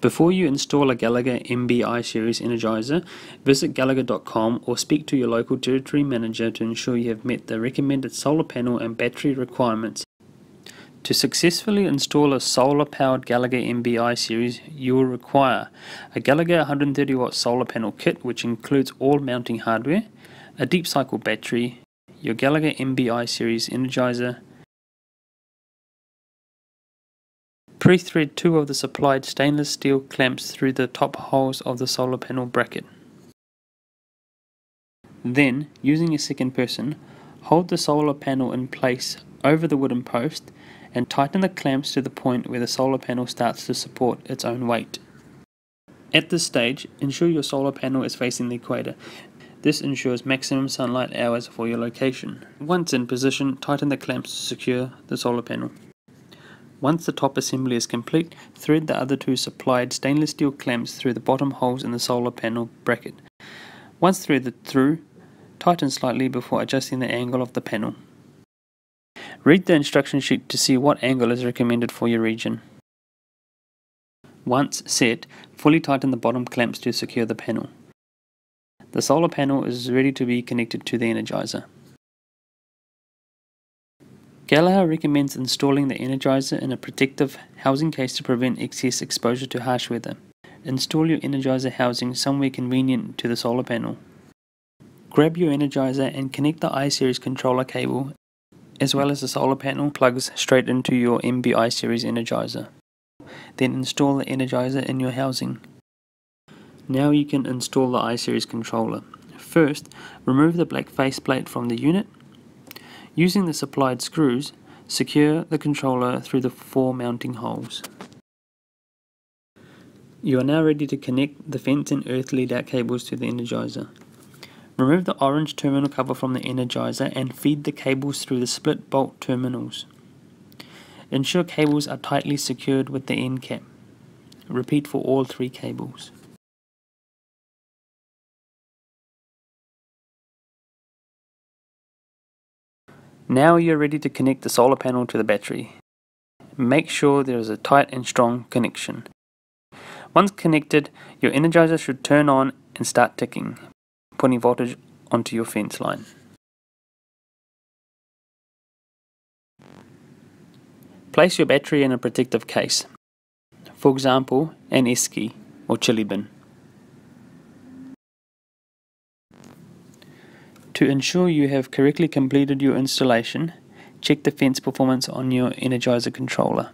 Before you install a Gallagher MB iSeries energizer, visit gallagher.com or speak to your local territory manager to ensure you have met the recommended solar panel and battery requirements. To successfully install a solar powered Gallagher MB iSeries, you will require a Gallagher 130 watt solar panel kit, which includes all mounting hardware, a deep cycle battery, your Gallagher MB iSeries energizer, Pre-thread two of the supplied stainless steel clamps through the top holes of the solar panel bracket. Then, using a second person, hold the solar panel in place over the wooden post and tighten the clamps to the point where the solar panel starts to support its own weight. At this stage, ensure your solar panel is facing the equator. This ensures maximum sunlight hours for your location. Once in position, tighten the clamps to secure the solar panel. Once the top assembly is complete, thread the other two supplied stainless steel clamps through the bottom holes in the solar panel bracket. Once threaded through, tighten slightly before adjusting the angle of the panel. Read the instruction sheet to see what angle is recommended for your region. Once set, fully tighten the bottom clamps to secure the panel. The solar panel is ready to be connected to the energizer. Gallagher recommends installing the Energizer in a protective housing case to prevent excess exposure to harsh weather. Install your Energizer housing somewhere convenient to the solar panel. Grab your Energizer and connect the iSeries controller cable as well as the solar panel plugs straight into your MB iSeries Energizer. Then install the Energizer in your housing. Now you can install the iSeries controller. First, remove the black faceplate from the unit Using the supplied screws, secure the controller through the four mounting holes. You are now ready to connect the fence and earth lead out cables to the Energizer. Remove the orange terminal cover from the Energizer and feed the cables through the split bolt terminals. Ensure cables are tightly secured with the end cap. Repeat for all three cables. Now you're ready to connect the solar panel to the battery. Make sure there is a tight and strong connection. Once connected, your energizer should turn on and start ticking, putting voltage onto your fence line. Place your battery in a protective case, for example, an esky or chilly bin. To ensure you have correctly completed your installation, check the fence performance on your Energizer controller.